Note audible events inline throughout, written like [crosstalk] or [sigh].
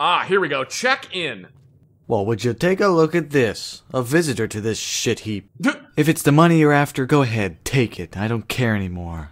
Ah, here we go. Check in. Well, would you take a look at this? A visitor to this shit heap. If it's the money you're after, go ahead, take it. I don't care anymore.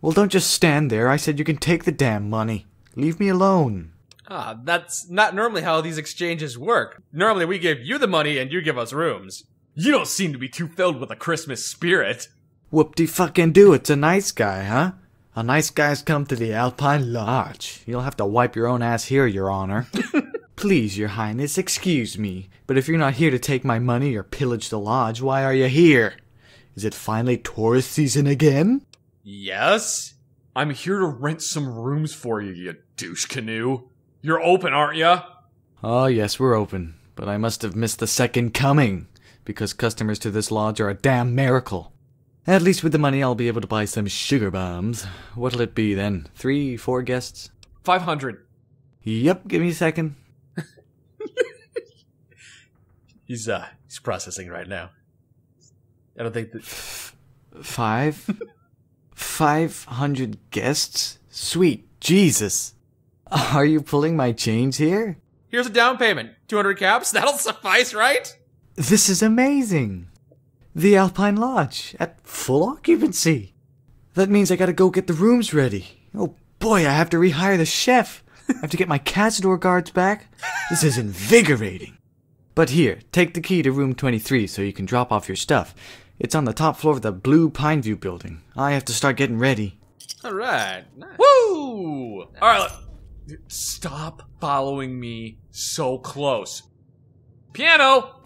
Well, don't just stand there. I said you can take the damn money. Leave me alone. Ah, that's not normally how these exchanges work. Normally we give you the money and you give us rooms. You don't seem to be too filled with a Christmas spirit. Whoop de fucking do. It's a nice guy, huh? A nice guy's come to the Alpine Lodge. You'll have to wipe your own ass here, Your Honor. [laughs] Please, Your Highness, excuse me, but if you're not here to take my money or pillage the lodge, why are you here? Is it finally tourist season again? Yes? I'm here to rent some rooms for you, you douche canoe. You're open, aren't ya? Oh, yes, we're open, but I must have missed the second coming, because customers to this lodge are a damn miracle. At least with the money, I'll be able to buy some sugar bombs. What'll it be then? Three, four guests? 500. Yep, give me a second. [laughs] He's uh he's processing right now. I don't think that Five? Five hundred guests? Sweet Jesus. Are you pulling my change here? Here's a down payment. 200 caps, [laughs] that'll suffice, right? This is amazing. The Alpine Lodge at full occupancy. That means I gotta go get the rooms ready. Oh boy, I have to rehire the chef. I have to get my Cazador guards back. This is invigorating. But here, take the key to room 23 so you can drop off your stuff. It's on the top floor of the Blue Pineview building. I have to start getting ready. All right. Nice. Woo! Alright. Stop following me so close. Piano!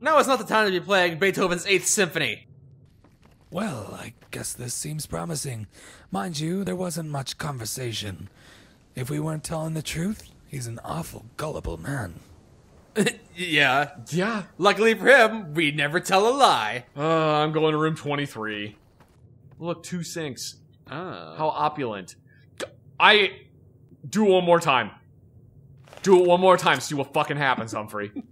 Now it's not the time to be playing Beethoven's 8th Symphony. Well, I guess this seems promising. Mind you, there wasn't much conversation. If we weren't telling the truth, he's an awful gullible man. [laughs] yeah. Yeah. Luckily for him, we never tell a lie. Uh, I'm going to room 23. Look, two sinks. Oh. How opulent. G- I. Do it one more time. Do it one more time, see what fucking happens, Humphrey. [laughs]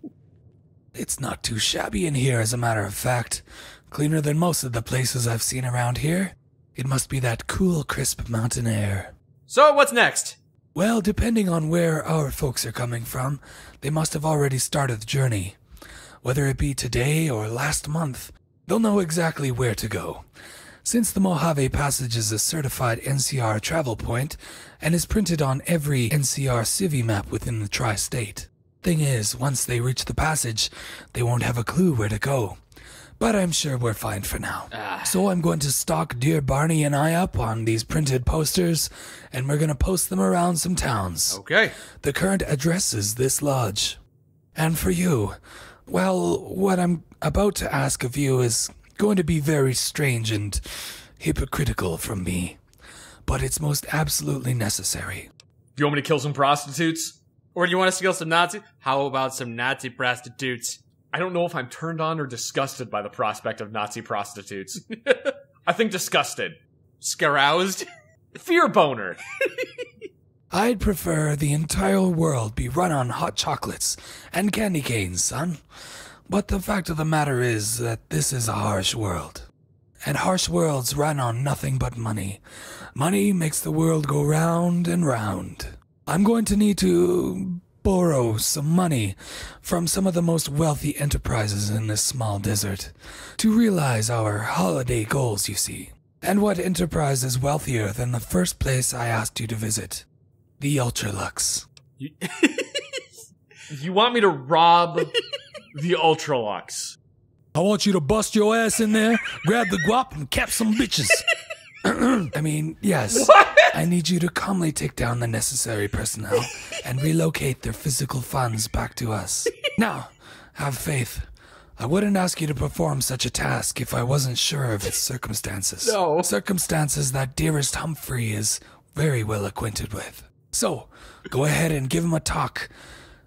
It's not too shabby in here, as a matter of fact. Cleaner than most of the places I've seen around here. It must be that cool, crisp mountain air. So what's next? Well, depending on where our folks are coming from, they must have already started the journey. Whether it be today or last month, they'll know exactly where to go. Since the Mojave Passage is a certified NCR travel point and is printed on every NCR Civi map within the tri state. Thing is, once they reach the passage, they won't have a clue where to go. But I'm sure we're fine for now. Ah. So I'm going to stock dear Barney and I up on these printed posters, and we're going to post them around some towns. Okay. The current address is this lodge. And for you, well, what I'm about to ask of you is going to be very strange and hypocritical from me. But it's most absolutely necessary. Do you want me to kill some prostitutes? Or do you want us to kill some Nazi? How about some Nazi prostitutes? I don't know if I'm turned on or disgusted by the prospect of Nazi prostitutes. [laughs] I think disgusted. Scaroused? Fear boner. [laughs] I'd prefer the entire world be run on hot chocolates and candy canes, son. But the fact of the matter is that this is a harsh world. And harsh worlds run on nothing but money. Money makes the world go round and round. I'm going to need to borrow some money from some of the most wealthy enterprises in this small desert to realize our holiday goals, you see. And what enterprise is wealthier than the first place I asked you to visit? The Ultra-Luxe. You, [laughs] you want me to rob [laughs] the Ultra-Luxe? I want you to bust your ass in there, grab the guap, and cap some bitches. [laughs] [clears throat] I mean, yes. I need you to calmly take down the necessary personnel and relocate their physical funds back to us. [laughs] Now, have faith. I wouldn't ask you to perform such a task if I wasn't sure of its circumstances. No. Circumstances that dearest Humphrey is very well acquainted with. So, go ahead and give him a talk.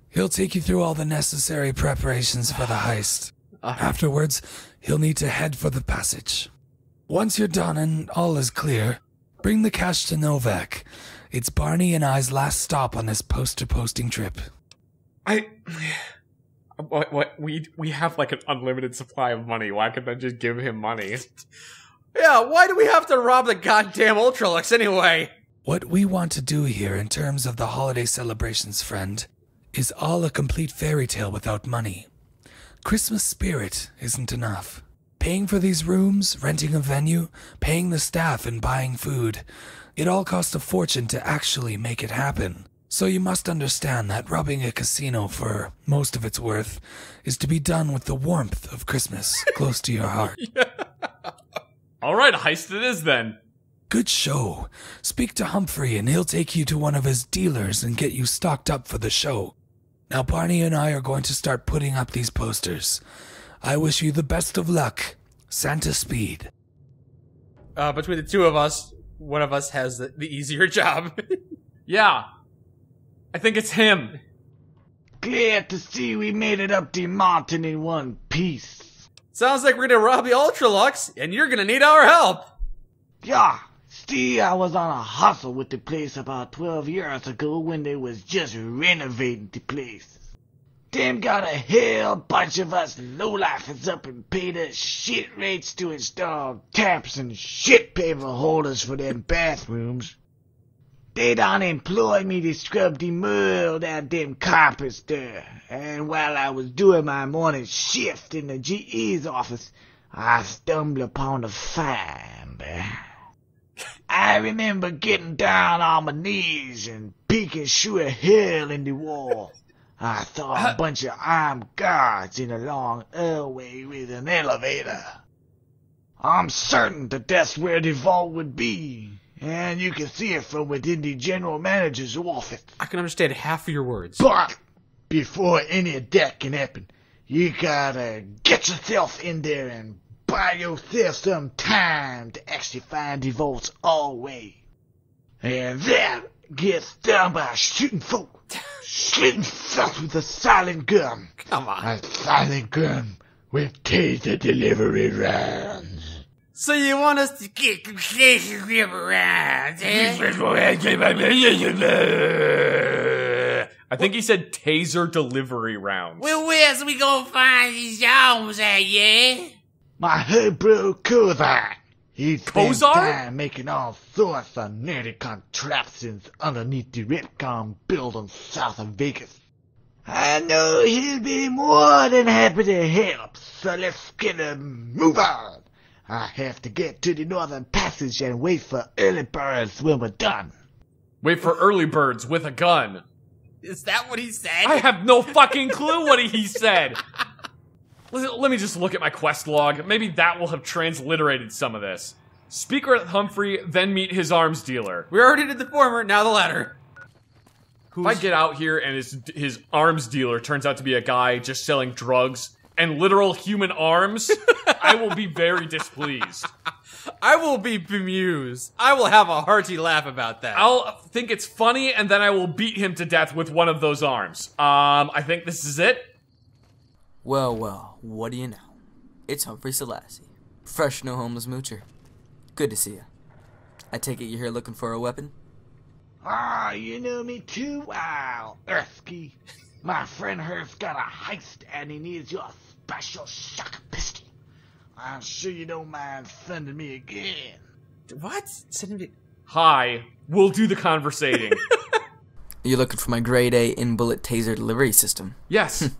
He'll take you through all the necessary preparations for the heist. Ah. Afterwards, he'll need to head for the passage. Once you're done and all is clear, bring the cash to Novac. It's Barney and I's last stop on this poster posting trip. I. What, what? We we have like an unlimited supply of money. Why couldn't I just give him money? Yeah, why do we have to rob the goddamn Ultra-Luxe anyway? What we want to do here in terms of the holiday celebrations, friend, is all a complete fairy tale without money. Christmas spirit isn't enough. Paying for these rooms, renting a venue, paying the staff, and buying food, it all costs a fortune to actually make it happen. So you must understand that robbing a casino for most of its worth is to be done with the warmth of Christmas [laughs] close to your heart. yeah. All right, heist it is then. Good show. Speak to Humphrey and he'll take you to one of his dealers and get you stocked up for the show. Now, Barney and I are going to start putting up these posters. I wish you the best of luck. Santa Speed. Uh, between the two of us, one of us has the, the easier [laughs] job. Yeah. I think it's him. Glad to see we made it up the mountain in one piece. Sounds like we're gonna rob the Ultra-Luxe, and you're gonna need our help. Yeah, see, I was on a hustle with the place about 12 years ago when they was just renovating the place. Them got a hell bunch of us lowlifers up and paid us shit rates to install taps and shit paper holders for them bathrooms. They done employ me to scrub the mud out them carpets there. And while I was doing my morning shift in the GE's office, I stumbled upon a find. I remember getting down on my knees and peeking through a hole in the wall. I saw a bunch of armed guards in a long hallway with an elevator. I'm certain that that's where the vault would be, and you can see it from within the general manager's office. I can understand half of your words. But before any of that can happen, you gotta get yourself in there and buy yourself some time to actually find the vault's hallway. And that gets done by shooting folk. Shooting folk with a silent gun. Come on. A silent gun with taser delivery rounds. So you want us to get completely grip around, eh? I think he said taser delivery rounds. Well, where's we gonna find these arms at, yeah? My head bro Kozar. He spent Kozar? time making all sorts of nerdy contraptions underneath the REPCONN building south of Vegas. I know he'll be more than happy to help, so let's get a move on. I have to get to the Northern Passage and wait for early birds when we're done. Wait for early birds with a gun. Is that what he said? I have no fucking clue what he said. [laughs] Let me just look at my quest log. Maybe that will have transliterated some of this. Speak with Humphrey, then meet his arms dealer. We already did the former, now the latter. If I get out here and his his arms dealer turns out to be a guy just selling drugs and literal human arms, [laughs] I will be very displeased. I will be bemused. I will have a hearty laugh about that. I'll think it's funny and then I will beat him to death with one of those arms. Um, I think this is it. Well, well, what do you know? It's Humphrey Selassie, professional homeless moocher. Good to see you. I take it you're here looking for a weapon? Ah, you know me too well, Erskine. My friend Herf's got a heist and he needs your special shock pistol. I'm sure you don't mind sending me again. what? Send him to- Hi, we'll do the conversating. [laughs] You're looking for my grade A in bullet taser delivery system. yes. [laughs]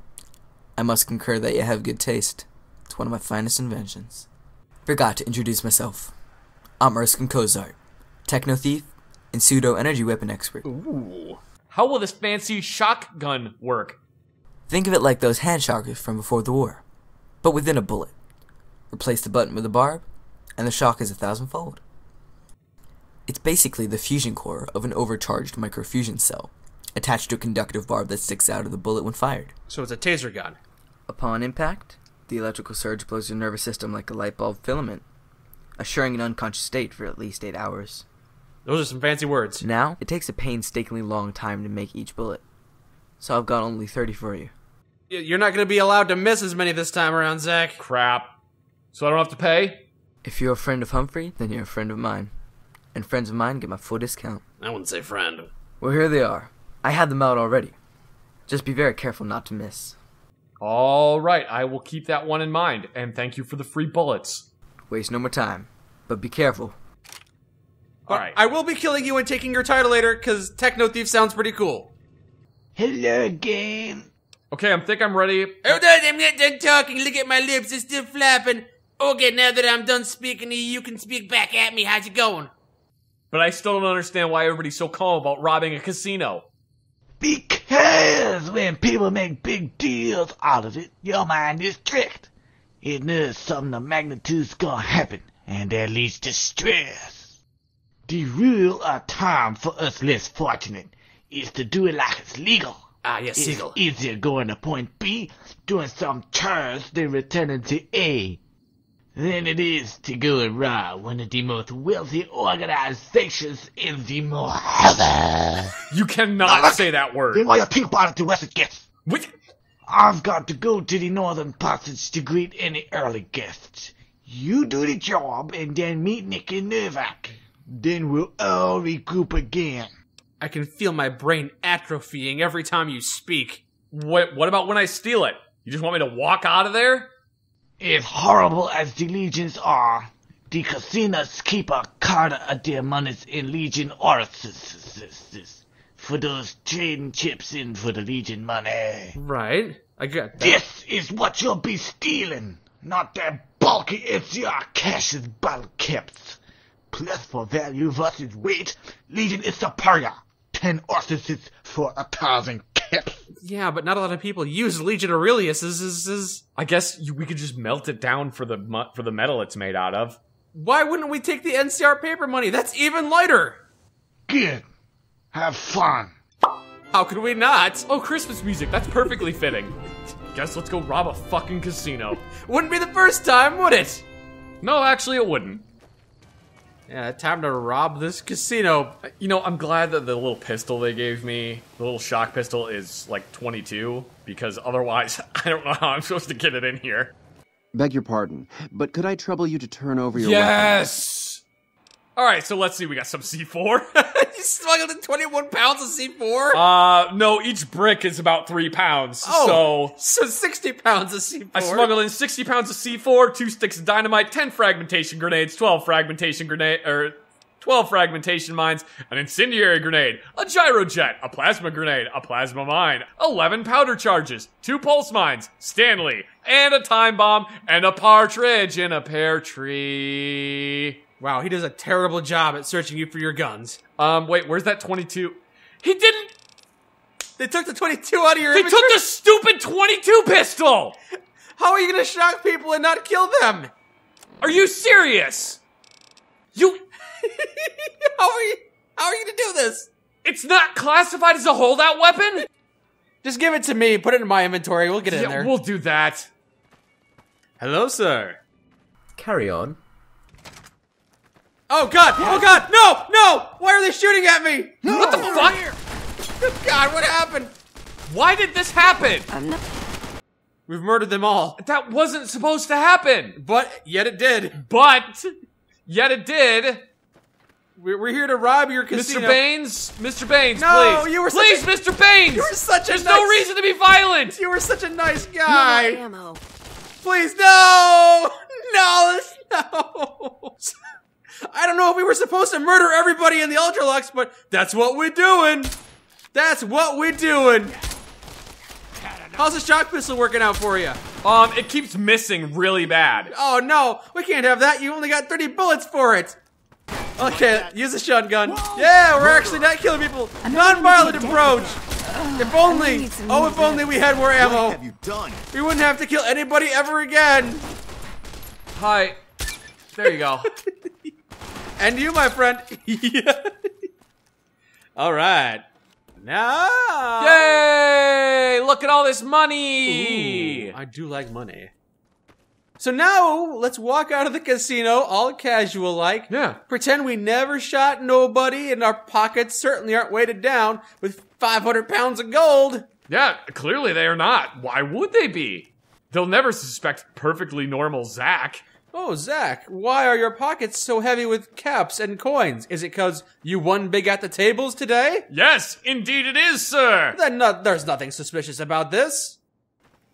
I must concur that you have good taste. It's one of my finest inventions. Forgot to introduce myself. I'm Erskine Kozart, techno thief and pseudo energy weapon expert. Ooh. How will this fancy shotgun work? Think of it like those hand shockers from before the war, but within a bullet. Replace the button with a barb, and the shock is a thousandfold. It's basically the fusion core of an overcharged microfusion cell, attached to a conductive barb that sticks out of the bullet when fired. So it's a taser gun. Upon impact, the electrical surge blows your nervous system like a light bulb filament, assuring an unconscious state for at least eight hours. Those are some fancy words. Now, it takes a painstakingly long time to make each bullet, so I've got only 30 for you. You're not going to be allowed to miss as many this time around, Zach. Crap. So I don't have to pay? If you're a friend of Humphrey, then you're a friend of mine. And friends of mine get my full discount. I wouldn't say friend. Well, here they are. I had them out already. Just be very careful not to miss. All right, I will keep that one in mind, and thank you for the free bullets. Waste no more time. But be careful. All right. I will be killing you and taking your title later, because Techno Thief sounds pretty cool. Hello again. Okay, I think I'm ready. Hold on, I'm not done talking. Look at my lips, they're still flapping. Okay, now that I'm done speaking to you, you can speak back at me. How's it going? But I still don't understand why everybody's so calm about robbing a casino. Because when people make big deals out of it, your mind is tricked. It knows something of magnitude's gonna happen, and that leads to stress. The rule of time for us less fortunate is to do it like it's legal. Ah, yes, It's Siegel. easier going to point B, doing some chores, than returning to A. Than it is to go rob one of the most wealthy organizations in the Mojave. You cannot say that Then word. while you think about it, the rest it gets. What? I've got to go to the northern passage to greet any early guests. You do the job and then meet Nicky Novak. Then we'll all regroup again. I can feel my brain atrophying every time you speak. What? What about when I steal it? You just want me to walk out of there? As horrible as the legions are, the casinos keep a card of their monies in legion orifices for those trading chips in for the legion money. Right. I get that. This is what you'll be stealing, not that bulky NCR cash's bottle caps. Plus for value versus weight, Legion is superior. Ten orifices for a thousand caps. Yeah, but not a lot of people use Legion Aurelius as, as, as... I guess you, we could just melt it down for the for the metal it's made out of. Why wouldn't we take the NCR paper money? That's even lighter! Good. Have fun. How could we not? Oh, Christmas music. That's perfectly fitting. Guess let's go rob a fucking casino. Wouldn't be the first time, would it? No, actually, it wouldn't. Yeah, time to rob this casino. You know, I'm glad that the little pistol they gave me, the little shock pistol, is like 22 because otherwise, [laughs] I don't know how I'm supposed to get it in here. Beg your pardon, but could I trouble you to turn over your weapon? Yes. All right, so let's see. We got some C4. [laughs] you smuggled in 21 pounds of C4? uh, no, each brick is about three pounds. oh, So so 60 pounds of C4. I smuggled in 60 pounds of C4, two sticks of dynamite, 10 fragmentation grenades, 12 fragmentation grenade, or 12 fragmentation mines, an incendiary grenade, a gyrojet, a plasma grenade, a plasma mine, 11 powder charges, two pulse mines, Stanley, and a time bomb, and a partridge in a pear tree. Wow, he does a terrible job at searching you for your guns. Um, wait, where's that 22? He didn't, They took the 22 out of your he inventory. took the stupid 22 pistol! How are you gonna shock people and not kill them? Are you serious? You, [laughs] How are you? How are you gonna do this? it's not classified as a holdout weapon? Just give it to me. Put it in my inventory. We'll get in Yeah, there. we'll do that. Hello, sir. Carry on. Oh God! Oh God! No! No! Why are they shooting at me? What the fuck? God, what happened? Why did this happen? We've murdered them all. That wasn't supposed to happen. But yet it did. But yet it did. We're, we're here to rob your casino. Mr. Baines, Mr. Baines, No, please. you were such please, a- Mr. Baines. You were such a There's nice- no reason to be violent. You were such a nice guy. ammo. Please, no! [laughs] No! No! [laughs] I don't know if we were supposed to murder everybody in the Ultra-Luxe, but that's what we're doing. That's what we're doing. How's the shock pistol working out for you? Um, it keeps missing really bad. Oh no, we can't have that. You only got 30 bullets for it. Okay, use the shotgun. Yeah, we're actually not killing people. Non-violent approach. If only, oh, if only we had more ammo. What have you done? We wouldn't have to kill anybody ever again. Hi. There you go. [laughs] And you, my friend. [laughs] All right. Now. Yay! Look at all this money. Ooh, I do like money. So now let's walk out of the casino all casual like. Yeah. Pretend we never shot nobody and our pockets certainly aren't weighted down with 500 pounds of gold. Yeah, clearly they are not. Why would they be? They'll never suspect perfectly normal Zach. Oh, Zach, why are your pockets so heavy with caps and coins? Is it because you won big at the tables today? Yes, indeed it is, sir. Then no, there's nothing suspicious about this.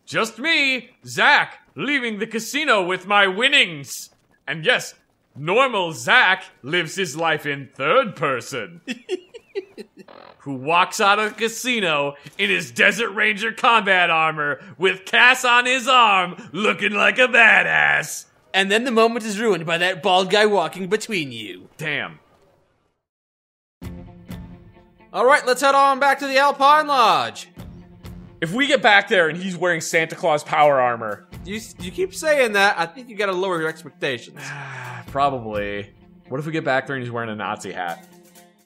Just me, Zach, leaving the casino with my winnings. And yes, Normal Zach lives his life in third person. [laughs] Who walks out of the casino in his Desert Ranger combat armor with Cass on his arm looking like a badass. And then the moment is ruined by that bald guy walking between you. Damn. All right, let's head on back to the Alpine Lodge. If we get back there and he's wearing Santa Claus power armor, You you keep saying that. I think you got to lower your expectations. [sighs] probably. What if we get back there and he's wearing a Nazi hat?